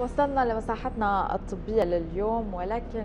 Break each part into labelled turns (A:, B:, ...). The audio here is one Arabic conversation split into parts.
A: وصلنا لمساحتنا الطبية لليوم ولكن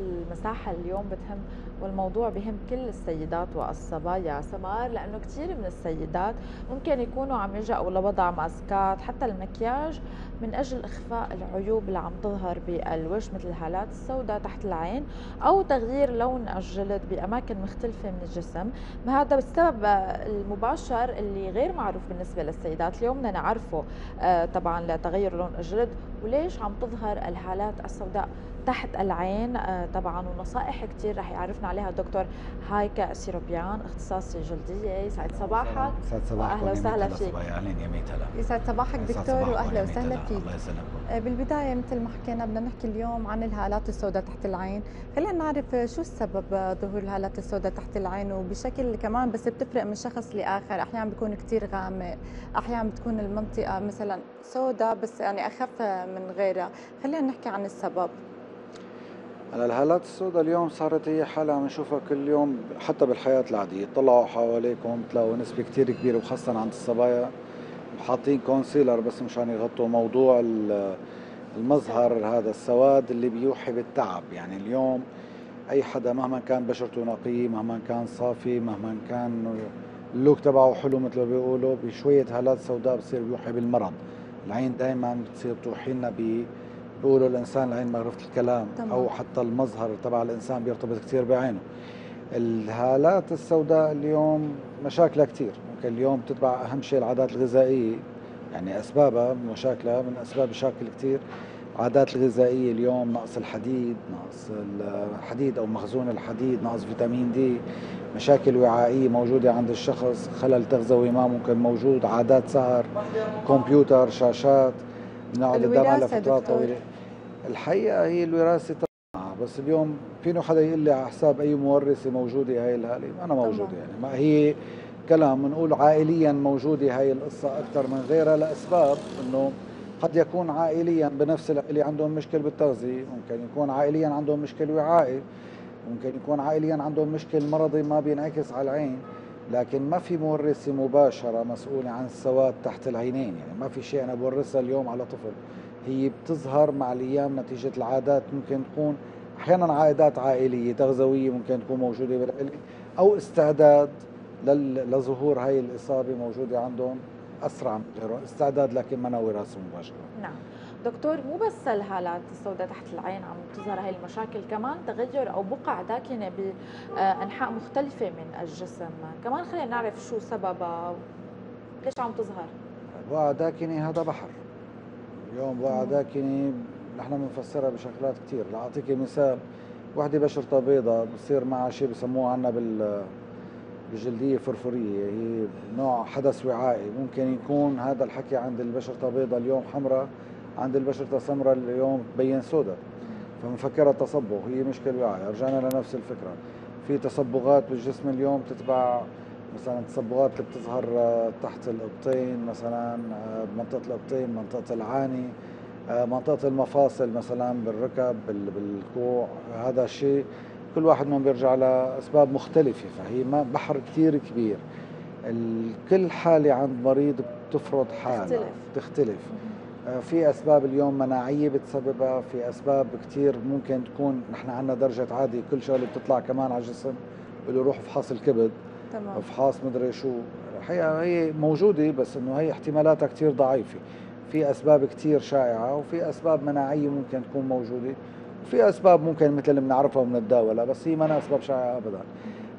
A: المساحة اليوم بتهم والموضوع بهم كل السيدات والصبايا سمار لأنه كثير من السيدات ممكن يكونوا عم يلجأوا لوضع ماسكات حتى المكياج من أجل إخفاء العيوب اللي عم تظهر بالوجه مثل الهالات السوداء تحت العين أو تغيير لون الجلد بأماكن مختلفة من الجسم. هذا بالسبب المباشر اللي غير معروف بالنسبة للسيدات. اليوم بدنا نعرفه آه، طبعا لتغير لون الجلد وليش عم تظهر الهالات السوداء. تحت العين آه، طبعا ونصائح كثير رح يعرفنا عليها. الدكتور هايكا سيروبيان اختصاصي جلدية. يسعد صباحك.
B: يسعد صباحك
A: واهلا وسهلا فيك.
B: يا ميت هلا
C: يسعد صباحك دكتور واهلا وسهلا فيك.
B: الله يسلمك.
C: آه، بالبداية مثل ما حكينا بدنا نحكي اليوم عن الهالات السوداء تحت العين. خلينا نعرف شو السبب ظهور الهالات السوداء تحت العين؟ وبشكل كمان بس بتفرق من شخص لآخر. أحيانا بيكون كثير غامق. أحيانا بتكون المنطقة مثلا سوداء بس يعني أخف من غيرها. خلينا نحكي عن السبب.
B: هلا الهالات السوداء اليوم صارت هي حالة عم نشوفها كل يوم حتى بالحياة العادية. طلعوا حواليكم تلاقوا نسبة كتير كبيرة وخاصة عند الصبايا. حاطين كونسيلر بس مشان يغطوا موضوع المظهر هذا السواد اللي بيوحي بالتعب. يعني اليوم أي حدا مهما كان بشرته نقية مهما كان صافي مهما كان اللوك تبعه حلو مثل ما بيقولوا بشوية هالات سوداء بصير بيوحي بالمرض. العين دائما بتصير توحي لنا بيقولوا الإنسان العين معرفة الكلام طبعا. أو حتى المظهر تبع الإنسان بيرتبط كثير بعينه. الهالات السوداء اليوم مشاكلها كثير ممكن اليوم بتتبع أهم شيء العادات الغذائية يعني أسبابها مشاكلها من أسباب مشاكل كثير العادات الغذائية اليوم نقص الحديد نقص الحديد أو مخزون الحديد نقص فيتامين دي. مشاكل وعائية موجودة عند الشخص خلل تغذوي ما ممكن موجود عادات سهر كمبيوتر شاشات.
C: نقعد قدامها لفترات طويلة.
B: الحقيقة هي الوراثة بس اليوم فينه حدا يقول لي على حساب أي مورثة موجودة هاي الهالة؟ أنا موجودة يعني. ما هي كلام بنقول عائليا موجودة هاي القصة أكثر من غيرها لأسباب إنه قد يكون عائليا بنفس العائله عندهم مشكل بالتغذية ممكن يكون عائليا عندهم مشكل وعائي ممكن يكون عائليا عندهم مشكل مرضي ما بينعكس على العين. لكن ما في مورثة مباشرة مسؤولة عن السواد تحت العينين. يعني ما في شيء أنا بورثها اليوم على طفل. هي بتظهر مع الأيام نتيجة العادات ممكن تكون أحيانا عادات عائلية تغذوية ممكن تكون موجودة بالعائلة أو استعداد لظهور هاي الإصابة موجودة عندهم أسرع من غيره استعداد لكن ما وراثة مباشرة.
A: نعم. دكتور مو بس الهالات السوداء تحت العين عم تظهر هاي المشاكل كمان تغير أو بقع داكنة بأنحاء مختلفة من الجسم. كمان خلينا نعرف شو سببها ليش عم تظهر؟
B: بقع داكنة هذا بحر. اليوم بقع داكنة نحن بنفسرها بشكلات كثير لاعطيك مثال. وحدة بشرتها بيضاء بصير معها شيء بسموه عنا بال بجلدية فرفورية هي نوع حدث وعائي. ممكن يكون هذا الحكي عند البشرة بيضاء اليوم حمراء عند البشرة سمراء اليوم تبين سوداء فمفكرة تصبغ هي مشكلة وعي رجعنا لنفس الفكرة. في تصبغات بالجسم اليوم تتبع مثلا التصبغات اللي بتظهر تحت الابطين مثلا بمنطقة الابطين منطقة العاني منطقة المفاصل مثلا بالركب بالكوع. هذا الشيء كل واحد منهم بيرجع لأسباب مختلفة. فهي بحر كثير كبير. كل حالة عند مريض بتفرض حالة. تختلف, تختلف. آه، في أسباب اليوم مناعية بتسببها في أسباب كثير ممكن تكون نحن عندنا درجة عادي كل شغلة بتطلع كمان على الجسم بده يروح فحص الكبد تمام. فحص مدري شو. الحقيقة هي موجودة بس إنه هي احتمالاتها كثير ضعيفة. في أسباب كثير شائعة وفي أسباب مناعية ممكن تكون موجودة. وفي أسباب ممكن مثل اللي بنعرفها وبنتداولها بس هي ما أسباب شائعة ابدا.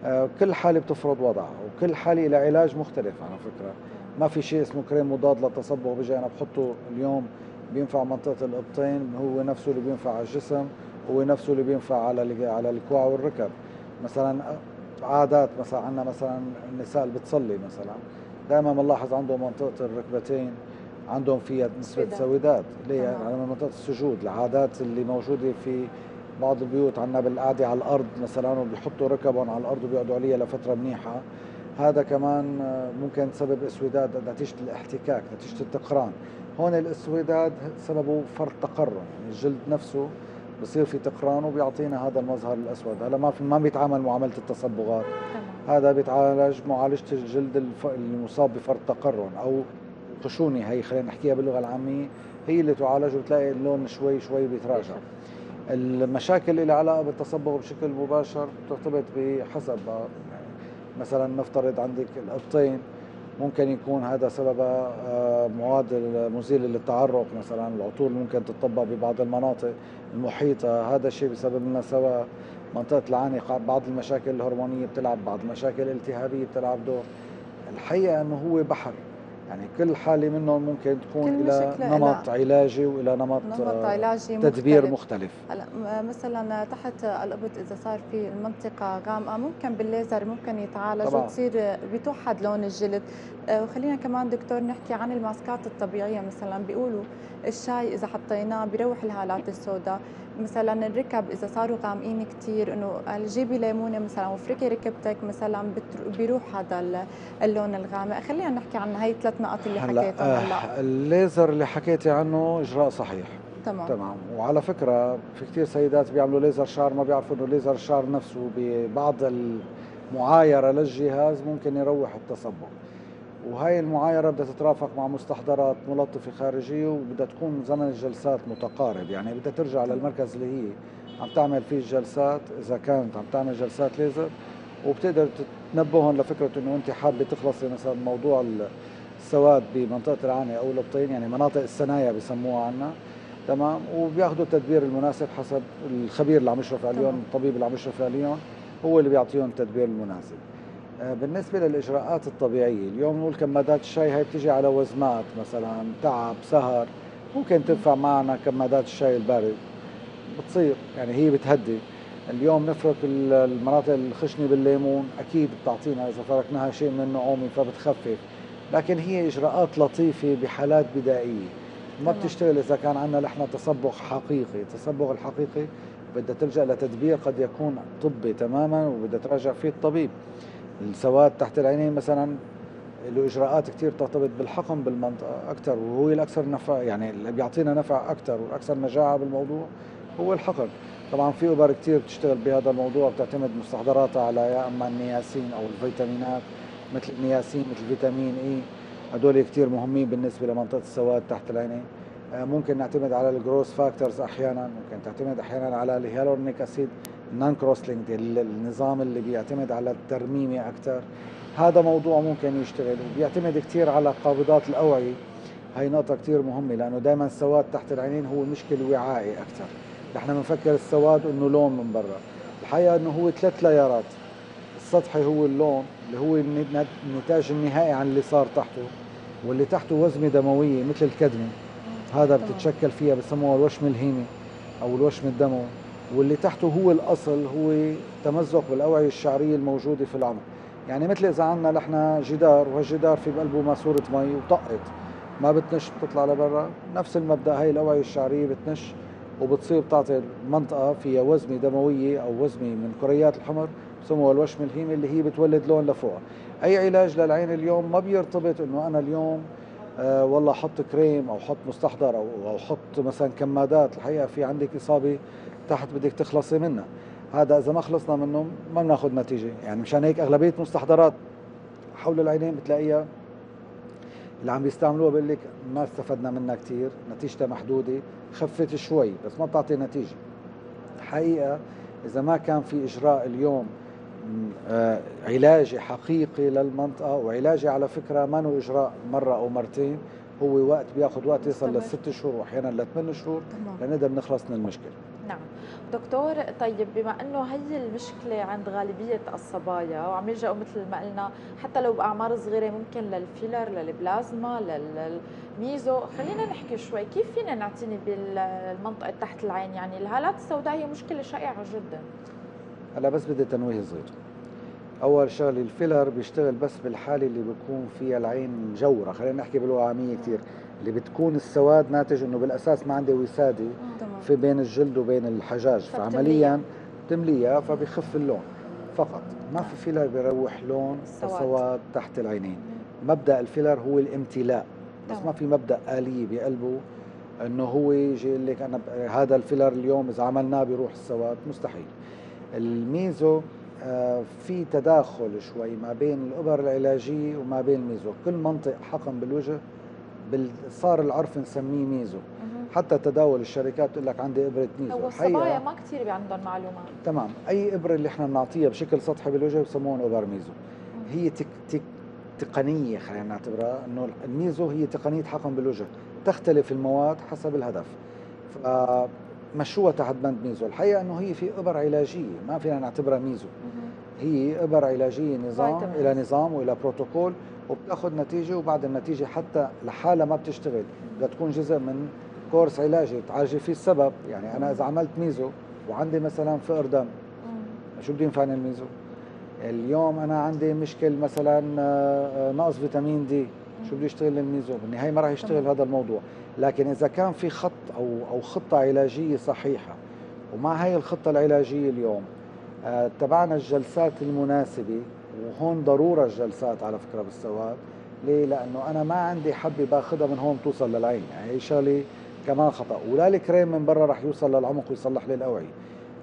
B: آه، كل حالة بتفرض وضعها وكل حالة لها علاج مختلف على فكرة. ما في شيء اسمه كريم مضاد للتصبغ بيجي أنا بحطه اليوم بينفع منطقة الابطين هو نفسه اللي بينفع على الجسم هو نفسه اللي بينفع على على الكوع والركب. مثلا عادات مثلا عندنا مثلا النساء اللي بتصلي مثلا دائما بنلاحظ عندهم منطقة الركبتين عندهم فيها نسبة سويدات. ليه؟ يعني على منطقة السجود العادات اللي موجودة في بعض البيوت عندنا بالقعده على الأرض مثلا وبيحطوا ركبهم على الأرض وبيقعدوا عليها لفترة منيحة. هذا كمان آه، ممكن تسبب اسوداد نتيجة الاحتكاك نتيجة التقران. هون الاسوداد سببه فرط تقرن يعني الجلد نفسه بصير في تقران وبيعطينا هذا المظهر الأسود. هلا ما في ما بيتعامل معاملة التصبغات. هذا بيتعالج معالجة الجلد المصاب بفرط تقرن أو خشونة. هي خلينا نحكيها باللغة العامية هي اللي تعالج وبتلاقي اللون شوي شوي بيتراجع. المشاكل اللي علاقة بالتصبغ بشكل مباشر ترتبط بحسب مثلا نفترض عندك القطين ممكن يكون هذا سببها آه، مواد مزيلة للتعرق مثلا العطور ممكن تطبق ببعض المناطق المحيطة هذا الشيء بسبب لنا سواء منطقة العانق بعض المشاكل الهرمونية بتلعب بعض المشاكل الالتهابية بتلعب دور. الحقيقة أنه هو بحر. يعني كل حالة منهم ممكن تكون إلى نمط علاجي وإلى نمط, نمط آه، علاجي تدبير مختلف,
C: هلا مثلا تحت الإبط إذا صار في المنطقة غامقة ممكن بالليزر ممكن يتعالج وتصير بتوحد لون الجلد. آه، وخلينا كمان دكتور نحكي عن الماسكات الطبيعية. مثلا بيقولوا الشاي إذا حطيناه بيروح الهالات السوداء. مثلا الركب إذا صاروا غامقين كثير إنه جيبي ليمونة مثلا وفركي ركبتك مثلا بيروح هذا اللون الغامق. خلينا نحكي عن هي الثلاث نقاط اللي حكيتهم هلأ.
B: آه الليزر اللي حكيتي عنه إجراء صحيح.
C: تمام.
B: تمام. وعلى فكرة في كثير سيدات بيعملوا ليزر شعر ما بيعرفوا إنه ليزر الشعر نفسه ببعض المعايرة للجهاز ممكن يروح التصبغ وهي المعايرة بدها تترافق مع مستحضرات ملطفة خارجية وبدها تكون زمن الجلسات متقارب. يعني بدها ترجع للمركز اللي هي عم تعمل فيه الجلسات إذا كانت عم تعمل جلسات ليزر وبتقدر تنبههم لفكرة إنه أنت حابة تخلصي مثلا موضوع السواد بمنطقة العانة أو الابطين يعني مناطق السنايا بسموها عنا. تمام؟ وبياخذوا التدبير المناسب حسب الخبير اللي عم يشرف عليهم الطبيب اللي عم يشرف عليهم هو اللي بيعطيهم التدبير المناسب. بالنسبة للإجراءات الطبيعية اليوم نقول كمادات الشاي هاي بتجي على وزمات مثلا تعب سهر ممكن تنفع معنا كمادات الشاي البارد. بتصير يعني هي بتهدي. اليوم نفرك المناطق الخشنة بالليمون أكيد بتعطينا إذا فركناها شيء من النعومة فبتخفف. لكن هي إجراءات لطيفة بحالات بدائية. ما بتشتغل إذا كان عندنا نحن تصبغ حقيقي. التصبغ الحقيقي بدها تلجأ لتدبير قد يكون طبي تماما وبدها تراجع فيه الطبيب. السواد تحت العينين مثلا له إجراءات كثير ترتبط بالحقن بالمنطقة أكثر وهو الأكثر نفع يعني اللي بيعطينا نفع أكثر والاكثر نجاعة بالموضوع هو الحقن. طبعا في ابر كثير بتشتغل بهذا الموضوع بتعتمد مستحضراتها على يا أما النياسين أو الفيتامينات مثل النياسين مثل فيتامين إي. هدول كثير مهمين بالنسبة لمنطقة السواد تحت العينين. آه، ممكن نعتمد على ال growth factors أحيانا ممكن تعتمد أحيانا على ال hyaluronic acid. non cross النظام اللي بيعتمد على الترميمة أكثر هذا موضوع ممكن يشتغل وبيعتمد كثير على قابضات الأوعية. هي نقطة كثير مهمة لأنه دائما السواد تحت العينين هو مشكل وعائي أكثر نحن بنفكر السواد إنه لون من برا. الحقيقة إنه هو ثلاث layer ات السطحي هو اللون اللي هو النتاج النهائي عن اللي صار تحته واللي تحته وزمة دموية مثل الكدمة. هذا بتتشكل فيها بسموها الوشم الهيمي أو الوشم الدموي. واللي تحته هو الأصل هو تمزق بالأوعية الشعرية الموجودة في العمق يعني مثل إذا عندنا نحن جدار وهالجدار في بقلبه ماسوره مي وطقت. ما بتنش بتطلع لبرا. نفس المبدأ هي الأوعية الشعرية بتنش وبتصير بتعطي منطقة فيها وزمة دموية أو وزمة من كريات الحمر بسموها الوشم الهيمي اللي هي بتولد لون لفوق. أي علاج للعين اليوم ما بيرتبط إنه أنا اليوم آه والله حط كريم أو حط مستحضر أو أو حط مثلا كمادات. الحقيقة في عندك إصابة تحت بدك تخلصي منها. هذا إذا ما خلصنا منه ما بناخذ نتيجة. يعني مشان هيك أغلبية مستحضرات حول العينين بتلاقيها اللي عم بيستعملوها بقول لك ما استفدنا منها كثير نتيجتها محدودة خفت شوي بس ما بتعطي نتيجة. الحقيقة إذا ما كان في إجراء اليوم آه، علاجي حقيقي للمنطقة وعلاجي على فكرة ما هو إجراء مرة أو مرتين هو وقت بياخذ وقت يصل لست شهور وأحيانا لثمان شهور لنقدر نخلص من
A: المشكلة. دكتور طيب بما إنه هي المشكلة عند غالبية الصبايا وعم يلجأوا مثل ما قلنا حتى لو بأعمار صغيرة ممكن للفيلر للبلازما للميزو. خلينا نحكي شوي كيف فينا نعتني بالمنطقة تحت العين؟ يعني الهالات السوداء هي مشكلة شائعة جدا.
B: هلا بس بدي تنويه صغير. أول شغله الفيلر بيشتغل بس بالحالة اللي بيكون فيها العين مجوره خلينا نحكي باللغة عاميه كثير اللي بتكون السواد ناتج إنه بالأساس ما عندي وسادة في بين الجلد وبين الحجاج فعمليا تمليها فبيخف اللون فقط. ما في filler بيروح لون السواد. تحت العينين. مبدأ ال filler هو الامتلاء بس ما في مبدأ آلية بقلبه إنه هو يجي يقول لك أنا هذا ال filler اليوم إذا عملناه بيروح السواد. مستحيل. ال meso آه، في تداخل شوي ما بين الأبر العلاجية وما بين ال meso. كل منطق حقن بالوجه صار العرف نسميه meso. حتى تداول الشركات تقول لك عندي إبرة meso.
A: هو الصبايا ما كثير عندهم معلومات.
B: تمام. أي إبرة اللي إحنا بنعطيها بشكل سطحي بالوجه بسموها ابر meso. هي تك تك تقنية خلينا نعتبرها إنه ال meso هي تقنية حقن بالوجه. تختلف المواد حسب الهدف. فمشوها تحت بند ميزو. الحقيقة إنه هي في إبر علاجية. ما فينا نعتبرها meso. هي إبر علاجية نظام إلى نظام وإلى بروتوكول. وبتاخذ نتيجة وبعد النتيجة حتى لحالها ما بتشتغل. بدها تكون جزء من كورس علاجي. تعالجي فيه السبب. يعني أنا إذا عملت meso وعندي مثلا فقر دم شو بده ينفعني ال meso؟ اليوم أنا عندي مشكل مثلا آه، نقص فيتامين D. شو بده يشتغل ال meso بالنهاية ما راح يشتغل هذا الموضوع. لكن إذا كان في خط أو أو خطة علاجية صحيحة ومع هاي الخطة العلاجية اليوم؟ آه، تبعنا الجلسات المناسبة وهون ضرورة الجلسات على فكرة بالسواد. ليه؟ لأنه أنا ما عندي حبه باخذها من هون توصل للعين. يعني هي شغلة كمان خطأ. ولا الكريم من برا رح يوصل للعمق ويصلح لي الأوعية.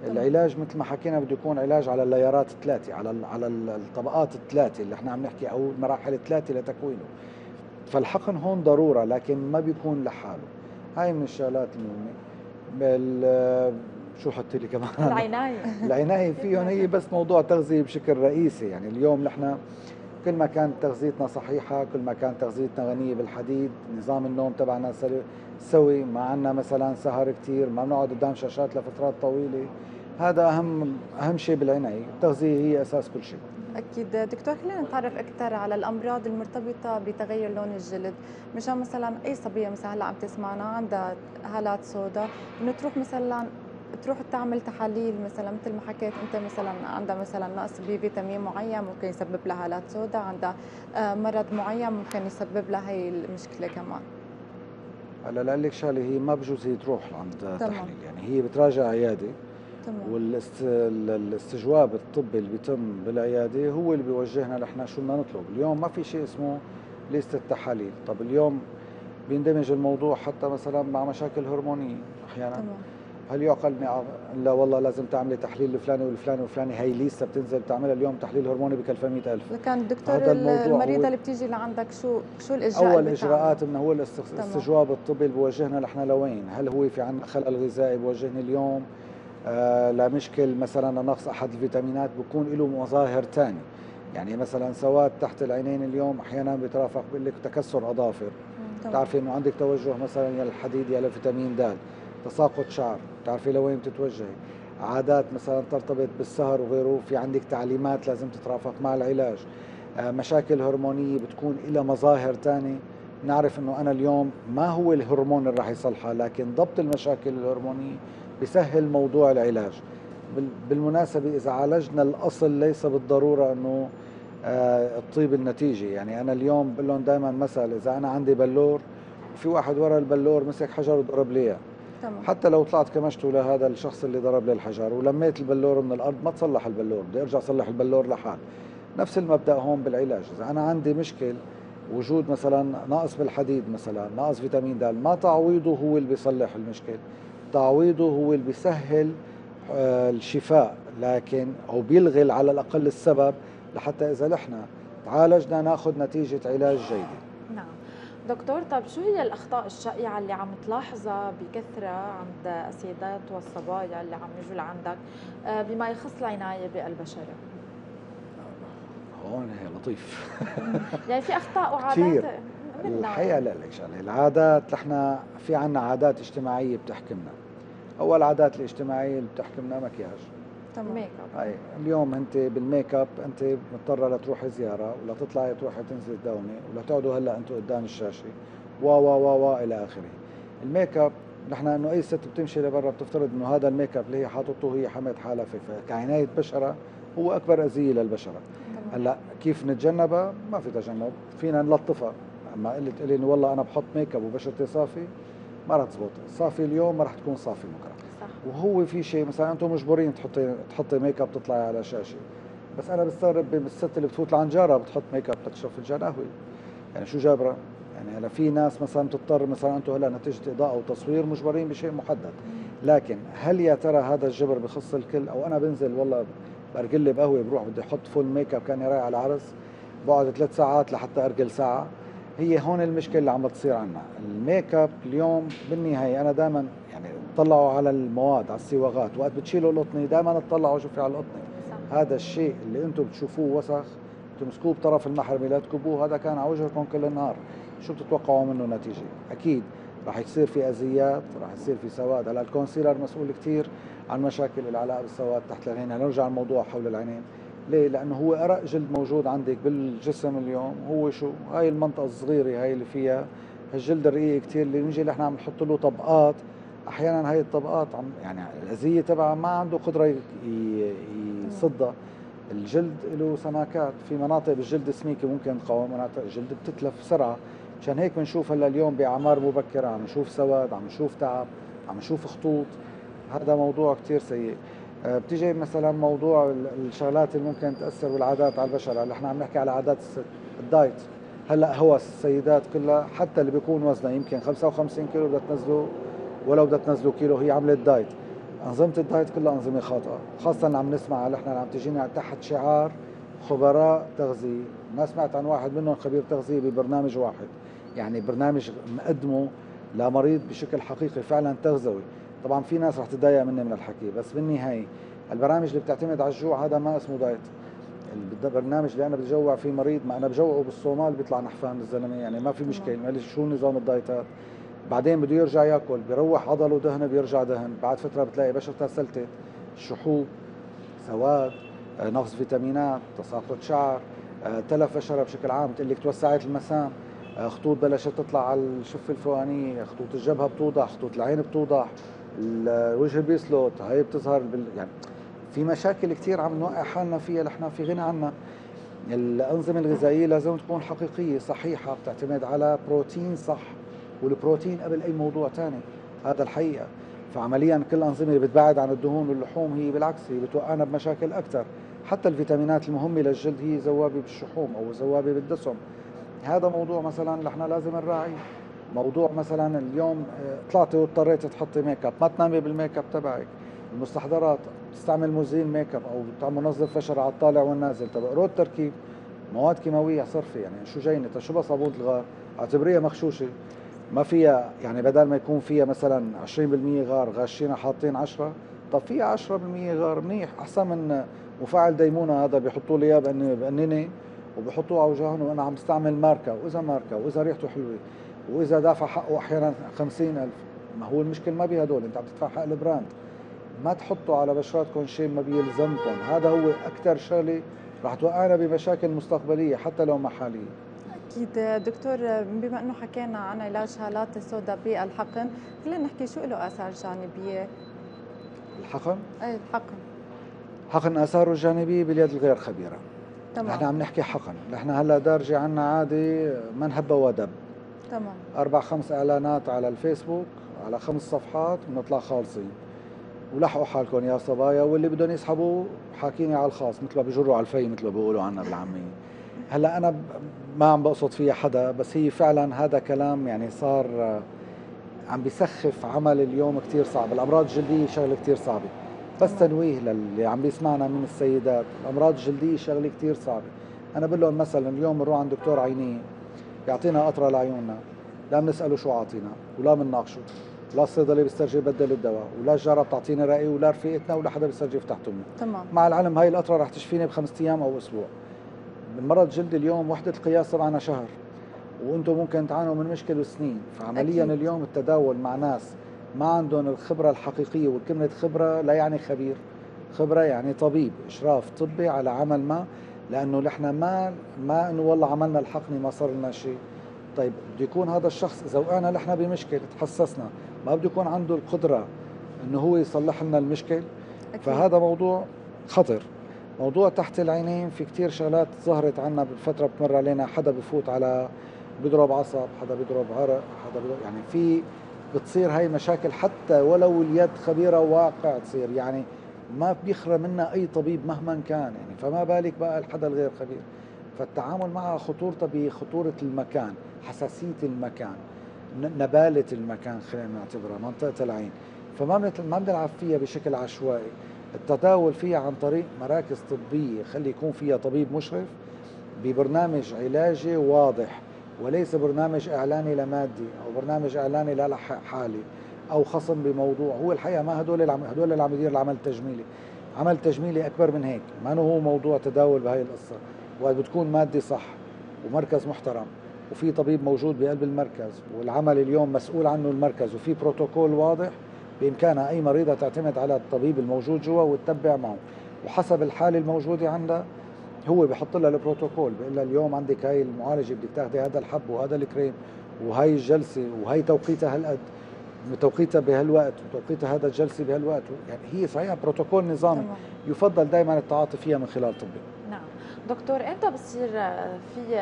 B: العلاج مثل ما حكينا بده يكون علاج على اللايرات الثلاثة على على الطبقات الثلاثة اللي إحنا عم نحكي أو المراحل الثلاثة لتكوينه. فالحقن هون ضرورة لكن ما بيكون لحاله. هاي من الشغلات المهمة. شو حط لي كمان؟
A: العناية.
B: العناية فيهم هي بس موضوع تغذية بشكل رئيسي. يعني اليوم نحن كل ما كانت تغذيتنا صحيحة كل ما كانت تغذيتنا غنية بالحديد نظام النوم تبعنا سوي ما عندنا مثلا سهر كثير ما بنقعد قدام شاشات لفترات طويلة. هذا أهم أهم شيء بالعناية. التغذية هي أساس كل شيء.
C: أكيد. دكتور خلينا نتعرف أكثر على الأمراض المرتبطة بتغير لون الجلد. مشان مثلا أي صبية مثلا هلأ عم تسمعنا عندها هالات سوداء انه تروح مثلا تروح تعمل تحاليل مثلا مثل ما حكيت أنت مثلا عندها مثلا نقص بفيتامين معين ممكن يسبب لها هالات سوداء عندها آه، مرض معين ممكن يسبب لها هي المشكلة كمان.
B: هلا لاقول لك شغلة هي ما بجوز هي تروح عند تحليل يعني هي بتراجع عيادة تمام. والاستجواب الطبي اللي بيتم بالعيادة هو اللي بيوجهنا نحن شو بدنا نطلب. اليوم ما في شيء اسمه ليست التحاليل. طب اليوم بيندمج الموضوع حتى مثلا مع مشاكل هرمونية أحيانا. تمام. هل يعقل لا والله لازم تعملي تحليل الفلاني والفلاني والفلاني هي لسه بتنزل بتعملها اليوم تحليل هرموني بكلفها 100000
C: كان الدكتور المريضة اللي بتيجي لعندك شو شو الإجراء
B: أول إجراءات من هو الاستجواب الطبي اللي بوجهنا نحن لوين؟ هل هو في عندنا خلل غذائي بوجهني اليوم؟ آه لمشكل مثلا نقص أحد الفيتامينات بكون له مظاهر ثانية يعني مثلا سواد تحت العينين اليوم أحيانا بيترافق بيقول لك تكسر أظافر. بتعرفي إنه عندك توجه مثلا يا الحديد يا الفيتامين د. تساقط شعر بتعرفي لوين بتتوجهي. عادات مثلا ترتبط بالسهر وغيره في عندك تعليمات لازم تترافق مع العلاج. آه، مشاكل هرمونية بتكون إلى مظاهر تانية. نعرف إنه أنا اليوم ما هو الهرمون اللي راح يصلحها لكن ضبط المشاكل الهرمونية بسهل موضوع العلاج. بالمناسبة إذا عالجنا الأصل ليس بالضرورة إنه آه، تطيب النتيجة. يعني أنا اليوم بقول لهم دائما مثل إذا أنا عندي بلور وفي واحد ورا البلور مسك حجر وضرب لي تمام. حتى لو طلعت كمشته لهذا الشخص اللي ضرب لي الحجر ولميت البلور من الأرض ما تصلح البلور بدي أرجع أصلح البلور لحال. نفس المبدأ هون بالعلاج. إذا أنا عندي مشكل وجود مثلا ناقص بالحديد مثلا ناقص فيتامين D ما تعويضه هو اللي بيصلح المشكل. تعويضه هو اللي بيسهل آه، الشفاء لكن أو بيلغي على الأقل السبب لحتى إذا نحن تعالجنا ناخذ نتيجة علاج جيدة.
A: دكتور طيب شو هي الأخطاء الشائعة اللي عم تلاحظها بكثرة عند السيدات والصبايا اللي عم يجوا لعندك آه، بما يخص العناية بالبشرة؟
B: هون هي لطيف.
A: يعني في أخطاء وعادات
B: الحقيقة لا لك شغله العادات نحن في عنا عادات اجتماعية بتحكمنا. أول عادات الاجتماعية اللي بتحكمنا مكياج
A: تمام.
B: هاي اليوم أنت بالميك أب أنت مضطرة لتروحي زيارة ولا تطلعي تروحي تنزلي تداومي ولا تقعدوا هلأ أنتم قدام الشاشة. و و و و إلى آخره. الميك أب نحن إنه أي ست بتمشي لبرا بتفترض إنه هذا الميك أب اللي هي حاطته هي حمت حالها فيه كعناية بشرة هو أكبر أذية للبشرة. هلأ كيف نتجنبها؟ ما في تجنب. فينا نلطفها. أما قلت لي إنه والله أنا بحط ميك أب وبشرتي صافي ما راح تزبط صافي اليوم ما راح تكون صافي بكرة. وهو في شيء مثلا أنتم مجبورين تحطي تحطي ميك اب تطلعي على شاشة. بس أنا بستغرب بالست اللي بتفوت لعند جارة بتحط ميك اب تكشف فنجان قهوه يعني شو جابرة؟ يعني هلا في ناس مثلا بتضطر مثلا أنتم هلا نتيجة إضاءة وتصوير مجبرين بشيء محدد. لكن هل يا ترى هذا الجبر بخص الكل؟ أو أنا بنزل والله برجل لي بقهوة بروح بدي أحط full makeup كأني رايح على عرس. بقعد ثلاث ساعات لحتى ارجل ساعة. هي هون المشكلة اللي عم تصير عنا. الميك اب اليوم بالنهاية أنا دائما يعني طلعوا على المواد على الصواغات وقت بتشيلوا القطنه دائما تطلعوا شوفي على القطنه. هذا الشيء اللي أنتم بتشوفوه وسخ تمسكوه بطرف المحرمه لا تكبوه هذا كان على وجهكم كل النهار. شو بتتوقعوا منه نتيجة؟ أكيد راح يصير في ازيات راح يصير في سواد. هلا ال concealer مسؤول كثير عن مشاكل العلاقة بالسواد تحت العينين. نرجع الموضوع حول العينين. ليه؟ لأنه هو أرق جلد موجود عندك بالجسم اليوم. هو شو؟ هاي المنطقة الصغيرة هاي اللي فيها. الجلد الرقيق كثير اللي بنجي نحن عم نحط له طبقات أحيانا هاي الطبقات عم يعني الأذية تبعها ما عنده قدرة يصدها. الجلد له سماكات. في مناطق بالجلد سميكة ممكن تقاوم مناطق الجلد بتتلف بسرعة. مشان هيك بنشوف هلا اليوم بأعمار مبكرة عم نشوف سواد عم نشوف تعب عم نشوف خطوط. هذا موضوع كثير سيء. آه، بتيجي مثلا موضوع الشغلات اللي ممكن تأثر بالعادات على البشر. هلا إحنا عم نحكي على عادات الدايت. هلا هو السيدات كلها حتى اللي بيكون وزنها يمكن 55 كيلو بدها تنزله ولو بدها تنزله كيلو هي عملت دايت. أنظمة الدايت كلها أنظمة خاطئة خاصة عم نسمع إحنا عم تجينا تحت شعار خبراء تغذية. ما سمعت عن واحد منهم خبير تغذية ببرنامج واحد. يعني برنامج مقدمه لمريض بشكل حقيقي فعلا تغذوي. طبعا في ناس رح تضايق مني من الحكي بس بالنهاية البرامج اللي بتعتمد على الجوع هذا ما اسمه دايت. البرنامج اللي أنا بجوع فيه مريض ما أنا بجوعه بالصومال بيطلع نحفان الزلمه يعني ما في مشكلة. ما شو نظام الدايتات؟ بعدين بده يرجع ياكل بيروح عضله دهن بيرجع دهن. بعد فترة بتلاقي بشرته سلتت شحوب سواد آه، نقص فيتامينات تساقط شعر آه، تلف بشرة بشكل عام. بتقول لك توسعت المسام آه، خطوط بلشت تطلع على الشفة الفوقانية خطوط الجبهة بتوضح خطوط العين بتوضح الوجه بيسلط هاي بتظهر بال... يعني في مشاكل كثير عم نوقع حالنا فيها نحن في غنى عنها. الأنظمة الغذائية لازم تكون حقيقية صحيحة بتعتمد على بروتين صح. والبروتين قبل أي موضوع ثاني هذا الحقيقة. فعمليا كل الأنظمة اللي بتبعد عن الدهون واللحوم هي بالعكس هي بتوقعنا بمشاكل أكثر حتى الفيتامينات المهمة للجلد هي ذوابة بالشحوم أو ذوابة بالدسم. هذا موضوع مثلا نحن لازم نراعيه موضوع مثلا اليوم آه، طلعتي واضطريتي تحطي ميك اب ما تنامي بالميك اب تبعك. المستحضرات تستعمل مزيل ميك اب أو تعمل منظف بشره على الطالع والنازل. تبع رود تركيب مواد كيماوية صرفة. يعني شو جاينه طيب شو صابونه الغار اعتبريها مخشوشه ما فيها يعني بدل ما يكون فيها مثلا 20% غار غاشينها حاطين 10 طب فيها 10% غار منيح. أحسن من مفاعل ديمونة هذا بيحطوا لي إياه بقنينه وبحطوه على وجههم وأنا عم استعمل ماركة. وإذا ماركة وإذا ريحته حلوة وإذا دافع حقه أحيانا 50000 ما هو المشكلة؟ ما بهدول أنت عم تدفع حق البراند. ما تحطوا على بشراتكم شيء ما بيلزمكم. هذا هو أكثر شغلة رح توقعنا بمشاكل مستقبلية حتى لو محلية.
C: أكيد. دكتور بما أنه حكينا عن علاج هالات السوداء بالحقن خلينا نحكي شو له آثار جانبية؟
B: الحقن؟
C: إيه الحقن.
B: حقن آثاره الجانبية باليد الغير خبيرة.
C: تمام.
B: نحن عم نحكي حقن. نحن هلا دارجة عنا عادي من هب ودب
C: تمام.
B: أربع خمس إعلانات على الفيسبوك على خمس صفحات بنطلع خالصين. ولحقوا حالكم يا صبايا واللي بدهم يسحبوا حاكيني على الخاص مثل ما بيجروا على الفي مثل ما بيقولوا عنا بالعامية. هلا أنا ما عم بقصد فيها حدا بس هي فعلا هذا كلام يعني صار عم بيسخف عمل اليوم كثير صعب. الأمراض الجلدية شغلة كثير صعبة. بس تنويه للي عم بيسمعنا من السيدات. الأمراض الجلدية شغلة كثير صعبة. أنا بقول لهم مثلا اليوم بنروح عند دكتور عينيه يعطينا قطرة لعيوننا لا بنسأله شو عاطينا ولا بنناقشه لا الصيدلي بيسترجي يبدل الدواء ولا الجارة بتعطيني رأي ولا رفيقتنا ولا حدا بيسترجي يفتح تمه.
C: تمام.
B: مع العلم هاي القطرة رح تشفيني بخمس أيام أو أسبوع. مرض جلد اليوم وحدة القياس تبعنا شهر وأنتم ممكن تعانوا من مشكلة سنين فعمليا أكيد. اليوم التداول مع ناس ما عندهم الخبرة الحقيقية وكلمة خبرة لا يعني خبير خبرة يعني طبيب إشراف طبي على عمل ما لأنه نحن ما ما إنه والله عملنا الحقني ما صار لنا شيء طيب بده يكون هذا الشخص إذا وقعنا نحن بمشكلة تحسسنا ما بده يكون عنده القدرة إنه هو يصلح لنا المشكل أكيد. فهذا موضوع خطر موضوع تحت العينين في كتير شغلات ظهرت عنا بالفترة بتمر علينا حدا بفوت على بيضرب عصب حدا بيضرب عرق حدا بيضرب يعني في بتصير هاي مشاكل حتى ولو اليد خبيرة واقع تصير. يعني ما بيخرى منها أي طبيب مهما كان يعني فما بالك بقى الحدا الغير خبير. فالتعامل معها خطورتها بخطورة المكان حساسية المكان نبالة المكان خلينا نعتبرها منطقة العين. فما ما بنلعب فيها بشكل عشوائي. التداول فيها عن طريق مراكز طبية خلي يكون فيها طبيب مشرف ببرنامج علاجي واضح وليس برنامج إعلاني لمادي أو برنامج إعلاني لحالي أو خصم بموضوع. هو الحقيقة ما هدول العم هدول اللي عم يدير العمل التجميلي. عمل تجميلي أكبر من هيك. ما هو موضوع تداول بهاي القصة؟ وقت بتكون مادي صح ومركز محترم وفي طبيب موجود بقلب المركز والعمل اليوم مسؤول عنه المركز وفي بروتوكول واضح بامكانها أي مريضة تعتمد على الطبيب الموجود جوا وتتبع معه. وحسب الحاله الموجوده عندها هو بحط لها البروتوكول بيقول لها اليوم عندك هاي المعالجة بدك تاخذي هذا الحب وهذا الكريم وهي الجلسة وهي توقيتها هالقد توقيتها بهالوقت وتوقيتها هذا الجلسة بهالوقت. يعني هي صحيح بروتوكول نظامي يفضل دائما التعاطي فيها من خلال طبي.
A: نعم. دكتور إمتى بصير في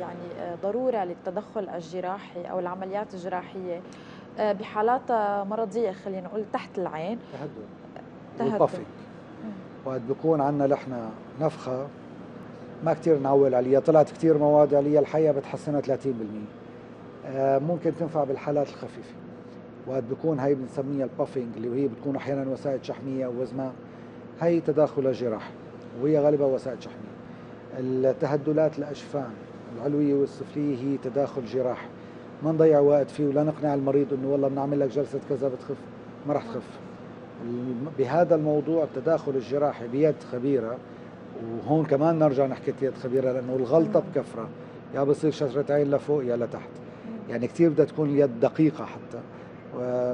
A: يعني ضرورة للتدخل الجراحي أو العمليات الجراحية؟ بحالات مرضية خلينا نقول تحت العين.
B: تهدد. والطفي وقت بيكون عندنا نحن نفخة. ما كثير نعول عليها. طلعت كثير مواد عليها. الحقيقة بتحسنها 30% آه، ممكن تنفع بالحالات الخفيفة. وقت بيكون هي بنسميها البافينج اللي هي بتكون أحيانا وسائد شحميه وزمة. هي تداخل جراحي وهي غالبا وسائد شحميه التهدلات الاشفان العلوية والسفلية هي تداخل جراحي ما نضيع وقت فيه ولا نقنع المريض إنه والله بنعمل لك جلسة كذا بتخف ما راح تخف. بهذا الموضوع التداخل الجراحي بيد خبيرة وهون كمان نرجع نحكي يد خبيرة لأنه الغلطة بكفرة. يا بصير شجره عين لفوق يا لتحت. يعني كثير بدها تكون اليد دقيقة حتى.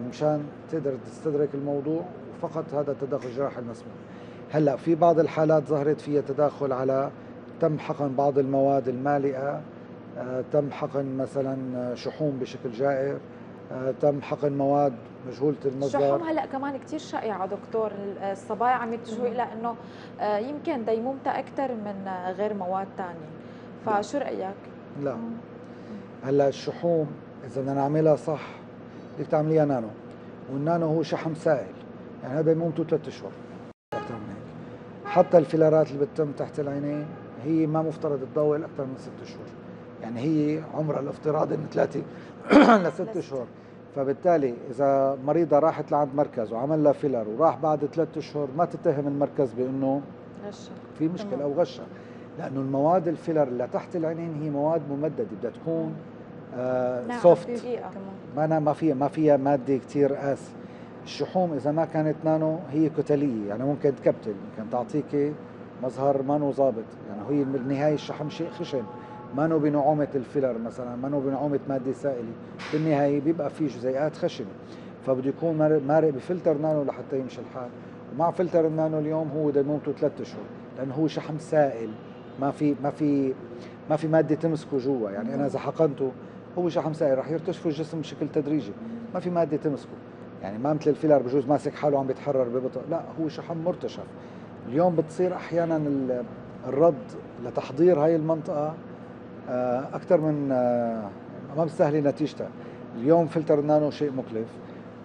B: مشان تقدر تستدرك الموضوع وفقط هذا التدخل الجراحي المسموح. هلأ في بعض الحالات ظهرت فيها تداخل على تم حقن بعض المواد المالئة تم حقن مثلا شحوم بشكل جائر. آه، تم حقن مواد مجهولة المصدر.
A: الشحوم هلأ كمان كثير شائعة دكتور. الصبايا عم يتجهوا إلى إنه آه، يمكن ديمومتها أكثر من غير مواد ثانية فشو رأيك؟
B: لا. هلأ الشحوم إذا بدنا نعملها صح بدك تعمليها نانو. والنانو هو شحم سائل. يعني هذا يمومته ثلاث أشهر. أكثر من هيك. حتى الفيلرات اللي بتتم تحت العينين هي ما مفترض تطول أكثر من ست أشهر. يعني هي عمرها الافتراضي من ثلاثة لست أشهر. فبالتالي إذا مريضة راحت لعند مركز وعمل لها فيلر وراح بعد ثلاث أشهر ما تتهم المركز بإنه
A: غشة.
B: في مشكلة أو غشة. لأنه المواد ال filler اللي تحت العينين هي مواد ممددة بدها تكون آه نعم soft ما أنا ما فيها ما فيها مادة كثير قاسيه الشحوم إذا ما كانت نانو هي كتلية يعني ممكن تكبتل ممكن تعطيكي مظهر مانو ظابط. يعني هي بالنهايه الشحم شيء خشن. مانو بنعومة ال filler مثلا مانو بنعومة مادة سائلة؟ بالنهاية بيبقى في جزيئات خشنة. فبده يكون مارق بفلتر نانو لحتى يمشي الحال. ومع فلتر النانو اليوم هو ديمومته ثلاث أشهر لأنه هو شحم سائل. ما في ما في ما في مادة تمسكه جوا. يعني أنا إذا حقنته هو شحم سائل رح يرتشفه الجسم بشكل تدريجي. ما في مادة تمسكه. يعني ما مثل ال filler بجوز ماسك حاله عم بيتحرر ببطء. لا هو شحم مرتشف. اليوم بتصير أحيانا الرد لتحضير هاي المنطقة أكثر من آه، ما بتسهلي نتيجتها اليوم فلتر النانو شيء مكلف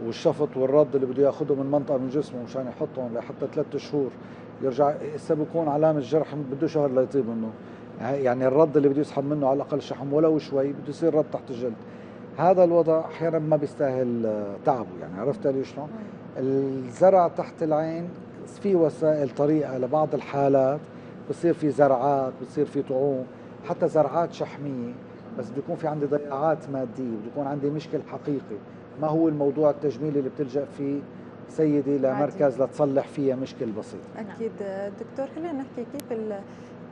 B: والشفط والرد اللي بده ياخذه من منطقة من جسمه مشان يحطهم لحتى ثلاث شهور يرجع هسه بكون علامة جرح بده شهر ليطيب منه. يعني الرد اللي بده يسحب منه على الأقل شحم ولو شوي بده يصير رد تحت الجلد. هذا الوضع أحيانا ما بيستاهل آه، تعبه. يعني عرفت لي شلون؟ الزرع تحت العين في وسائل طريقة لبعض الحالات. بصير في زرعات بصير في طعوم. حتى زرعات شحمية بس بده يكون في عندي ضياعات مادية بده يكون عندي مشكل حقيقي. ما هو الموضوع التجميلي اللي بتلجأ فيه سيدي لمركز لتصلح فيها مشكل بسيط؟
C: أكيد. دكتور خلينا نحكي كيف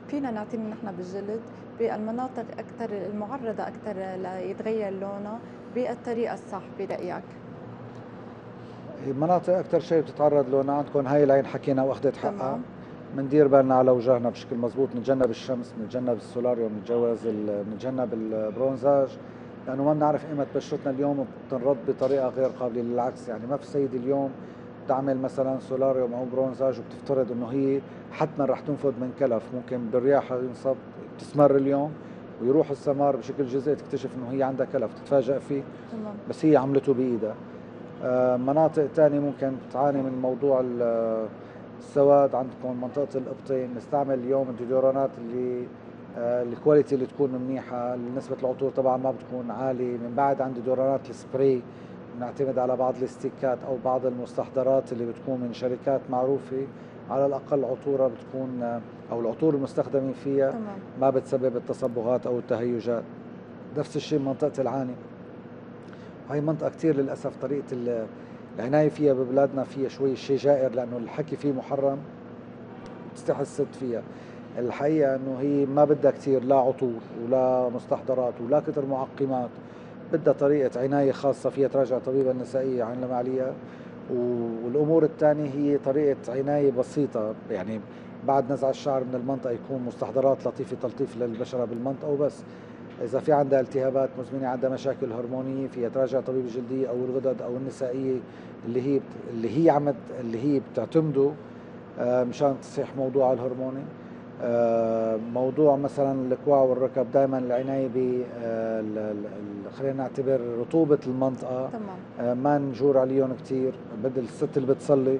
C: فينا نعتني نحن بالجلد بالمناطق أكثر المعرضة أكثر ليتغير لونها بالطريقة الصح برأيك؟
B: المناطق أكثر شيء بتتعرض لونها عندكم هاي العين حكينا وأخذت حقها. بندير بالنا على وجهنا بشكل مضبوط نتجنب الشمس نتجنب السولاريوم نتجوز نتجنب البرونزاج لأنه ما بنعرف قيمة بشرتنا اليوم بتنرد بطريقة غير قابلة للعكس. يعني ما في سيد اليوم بتعمل مثلا سولاريوم أو برونزاج وبتفترض إنه هي حتما رح تنفذ من كلف. ممكن بالرياح ينصب تسمر اليوم ويروح السمار بشكل جزئي تكتشف إنه هي عندها كلف تتفاجئ فيه. تمام. بس هي عملته بإيدها. آه مناطق ثانية ممكن تعاني من موضوع السواد عندكم منطقة الابطين نستعمل اليوم الديودورانات اللي آه ال quality اللي تكون منيحة نسبة العطور طبعا ما بتكون عالية. من بعد عندي ديودورانات السبراي نعتمد على بعض الاستيكات أو بعض المستحضرات اللي بتكون من شركات معروفة. على الأقل عطورها بتكون أو العطور المستخدمه فيها تمام. ما بتسبب التصبغات أو التهيجات. نفس الشيء منطقه العاني. هاي منطقة كثير للأسف طريقة العنايه فيها ببلادنا فيها شوي شيء جائر لأنه الحكي فيه محرم. تستحي الست فيها. الحقيقة إنه هي ما بدها كثير لا عطور ولا مستحضرات ولا كثر معقمات. بدها طريقة عناية خاصة فيها تراجع طبيبة النسائيه عن عليها. والأمور الثانية هي طريقة عناية بسيطة. يعني بعد نزع الشعر من المنطقة يكون مستحضرات لطيفة تلطيف للبشرة بالمنطقة وبس. إذا في عندها التهابات مزمنة عندها مشاكل هرمونية فيها تراجع طبيب الجلديه أو الغدد أو النسائية اللي هي اللي هي عمد اللي هي بتعتمده آه، مشان تصيح موضوع الهرموني آه، موضوع مثلا الكوع والركب دائما العناية ب آه، خلينا نعتبر رطوبة المنطقة. تمام. ما نجور عليهم كثير بدل الست اللي بتصلي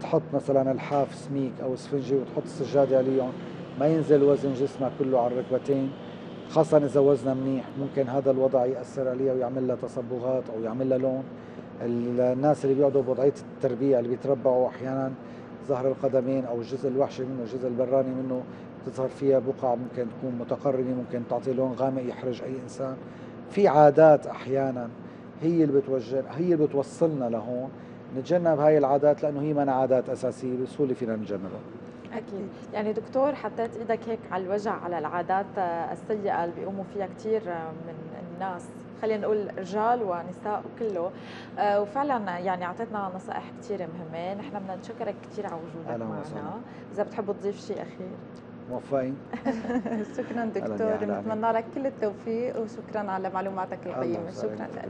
B: تحط مثلا الحاف سميك أو اسفنجي وتحط السجادة عليهم ما ينزل وزن جسمها كله على الركبتين. خاصة إذا وزنها منيح ممكن هذا الوضع يأثر عليها ويعمل لها تصبغات أو يعمل لها لون. الناس اللي بيقعدوا بوضعية التربية اللي بيتربعوا أحيانا ظهر القدمين أو الجزء الوحشي منه الجزء البراني منه تظهر فيها بقع ممكن تكون متقرنة ممكن تعطي لون غامق يحرج أي إنسان. في عادات أحيانا هي اللي بتوجه هي اللي بتوصلنا لهون نتجنب هاي العادات لأنه هي من عادات أساسية بسهولة فينا نتجنبها
A: أكيد. يعني دكتور حطيت إيدك هيك على الوجع على العادات السيئة اللي بيقوموا فيها كثير من الناس خلينا نقول رجال ونساء وكله. آه، وفعلا يعني أعطيتنا نصائح كثير مهمة. نحن بدنا نشكرك كثير على وجودك معنا. إذا بتحب تضيف شيء أخير.
B: موفقين.
C: شكرا دكتور. بنتمنى لك كل التوفيق وشكرا على معلوماتك القيمة. شكرا لك.